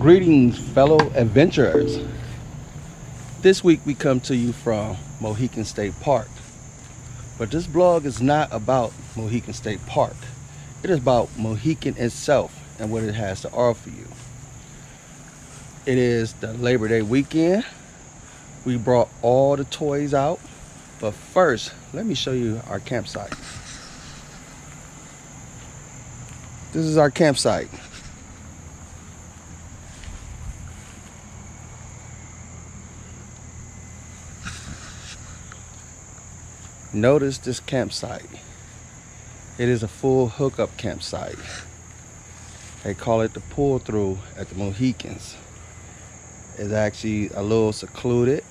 Greetings, fellow adventurers. This week we come to you from Mohican State Park. But this blog is not about Mohican State Park. It is about Mohican itself and what it has to offer you. It is the Labor Day weekend. We brought all the toys out. But first, let me show you our campsite. This is our campsite. Notice this campsite. It is a full hookup campsite. They call it the pull through at the Mohicans. It's actually a little secluded.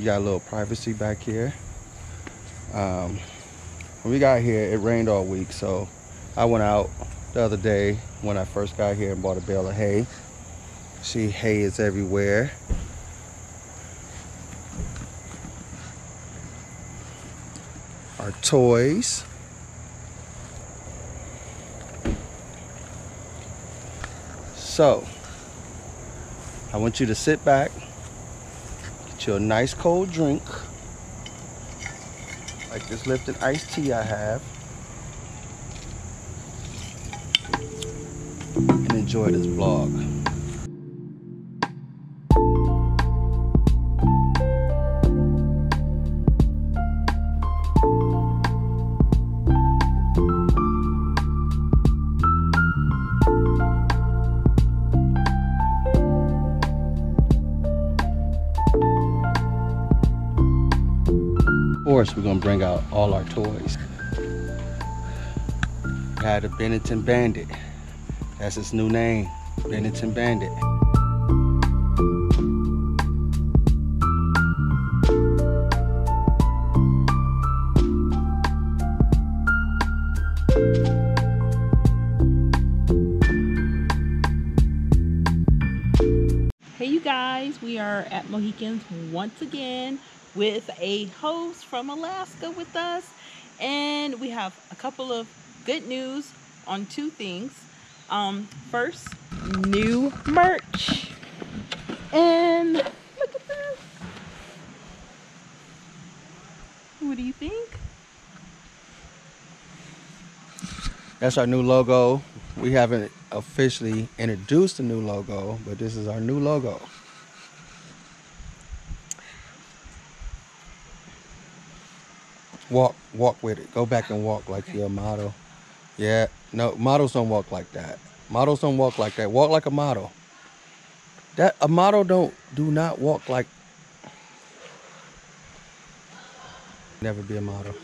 You got a little privacy back here. Um, when we got here, it rained all week, so I went out the other day when I first got here and bought a bale of hay. See, hay is everywhere. Toys. So, I want you to sit back, get you a nice cold drink, like this Lipton iced tea I have, and enjoy this vlog. We're gonna bring out all our toys. Got a Bennington Bandit. That's its new name, Bennington Bandit. Hey you guys, we are at Mohicans once again with a host from Alaska with us. And we have a couple of good news on two things. Um, first, new merch. And look at this. What do you think? That's our new logo. We haven't officially introduced the new logo, but this is our new logo. Walk, walk with it. Go back and walk like you're a model. Yeah, no, models don't walk like that. Models don't walk like that. Walk like a model. That a model don't do not walk like. Never be a model.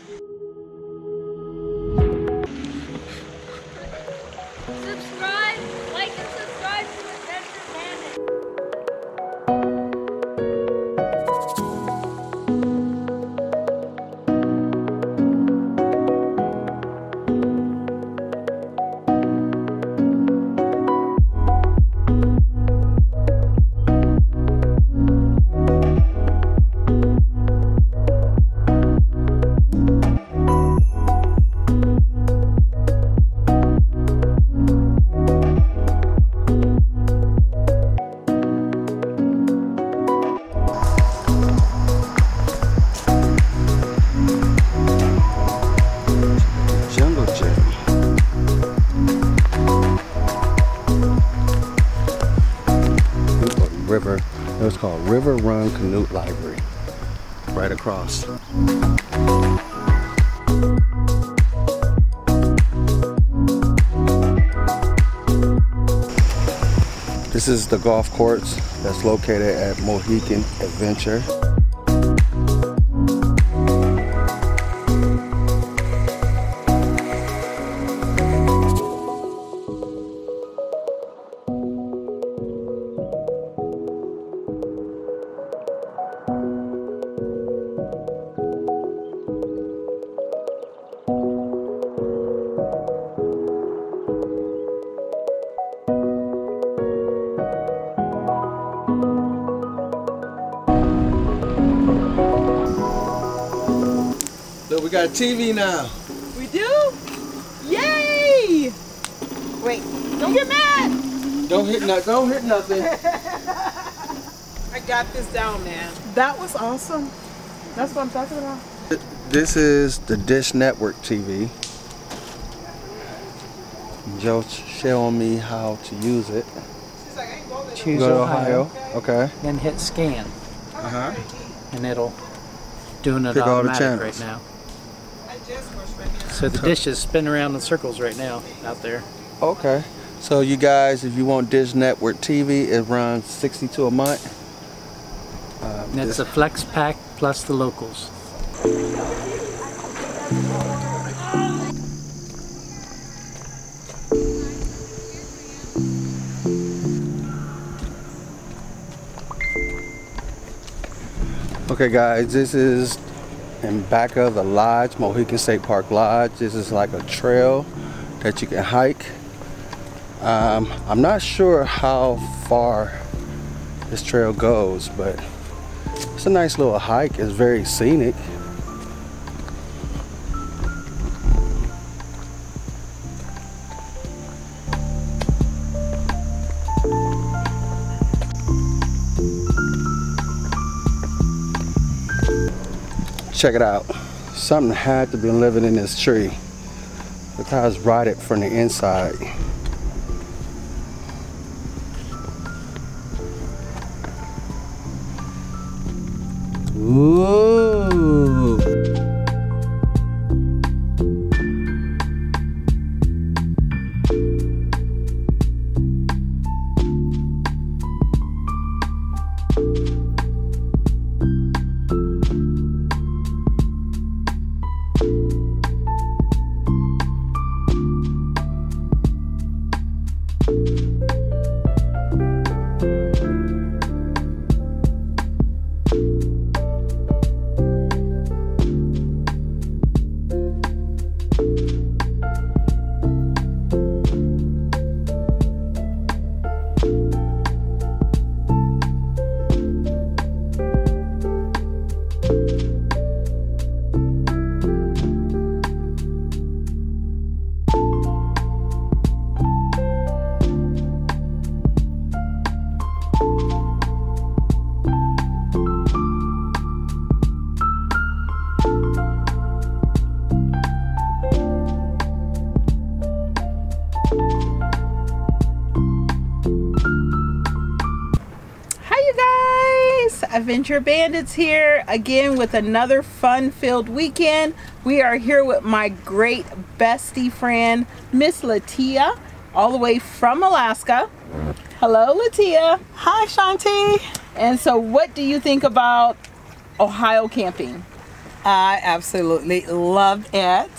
River. It was called River Run Canoe Livery. Right across. This is the golf course that's located at Mohican Adventure. We got a TV now. We do? Yay! Wait, don't get mad! Don't hit nothing. Don't hit nothing. I got this down, man. That was awesome. That's what I'm talking about. This is the Dish Network TV. Joe showing me how to use it. Choose Go to Ohio, Ohio. Okay. then hit scan, Uh huh. and it'll doing it Pick all the automatic right channels. now. So the dish is spinning around in circles right now out there. Okay. So you guys, if you want Dish Network TV, it runs 62 a month. Uh, and it's a flex pack plus the locals. Okay guys, this is in back of the lodge, Mohican State Park Lodge. This is like a trail that you can hike. Um, I'm not sure how far this trail goes, but it's a nice little hike. It's very scenic. Check it out. Something had to be living in this tree. Look how it's rotted from the inside. Ooh. Hi, Adventure Bandits here again with another fun filled weekend. We are here with my great bestie friend, Miss Latia, all the way from Alaska. Hello, Latia. Hi, Shanti. And so, what do you think about Ohio camping? I absolutely love it.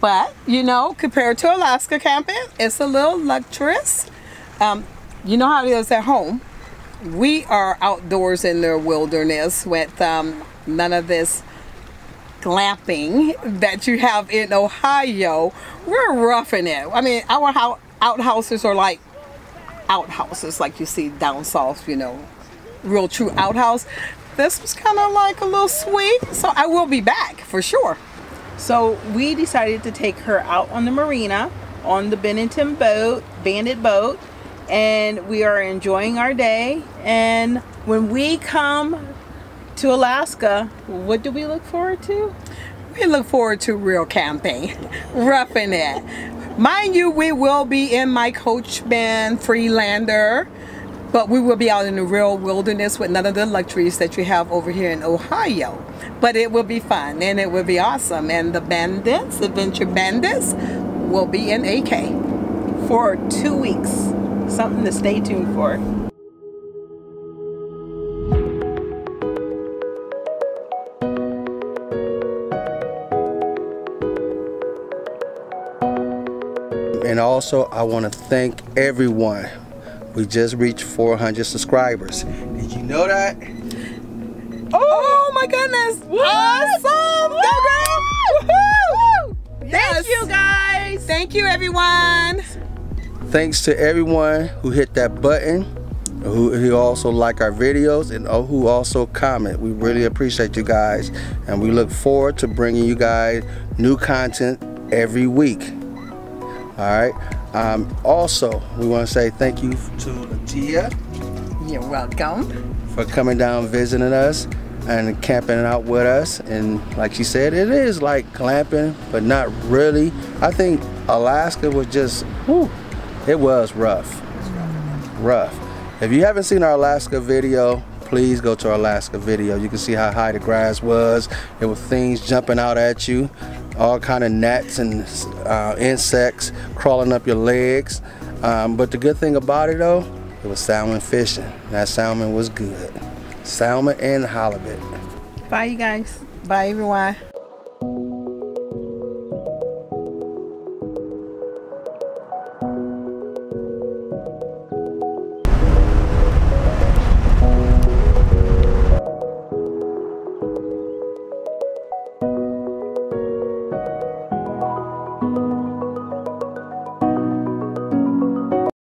But, you know, compared to Alaska camping, it's a little luxurious. Um, you know how it is at home. We are outdoors in the wilderness with um, none of this glamping that you have in Ohio. We're roughing it. I mean, our hou- outhouses are like outhouses, like you see down south, you know, real true outhouse. This was kind of like a little sweet, so I will be back for sure. So, we decided to take her out on the marina on the Bennington boat, Bandit boat, and we are enjoying our day. And when we come to Alaska, what do we look forward to? We look forward to real camping, roughing it. Mind you, we will be in my Coachmen Freelander, but we will be out in the real wilderness with none of the luxuries that you have over here in Ohio. But it will be fun and it will be awesome. And the bandits, Adventure Bandits, will be in AK. For two weeks. Something to stay tuned for. And also, I want to thank everyone. We just reached 400 subscribers. Did you know that? Oh my goodness! Awesome! Go girl! Woohoo! Yes. Thank you guys. Thank you, everyone. Thanks to everyone who hit that button, who, who also like our videos, and uh, who also comment. We really appreciate you guys, and we look forward to bringing you guys new content every week. All right. Um, also, we want to say thank you to Latia You're welcome. for coming down visiting us and camping out with us. And like she said, it is like glamping, but not really. I think Alaska was just, whew, it was rough. Rough. If you haven't seen our Alaska video, please go to our Alaska video. You can see how high the grass was. There were things jumping out at you, all kind of gnats and uh, insects crawling up your legs. Um, but the good thing about it though, it was salmon fishing. That salmon was good. Salmon and halibut. Bye, you guys. Bye, everyone.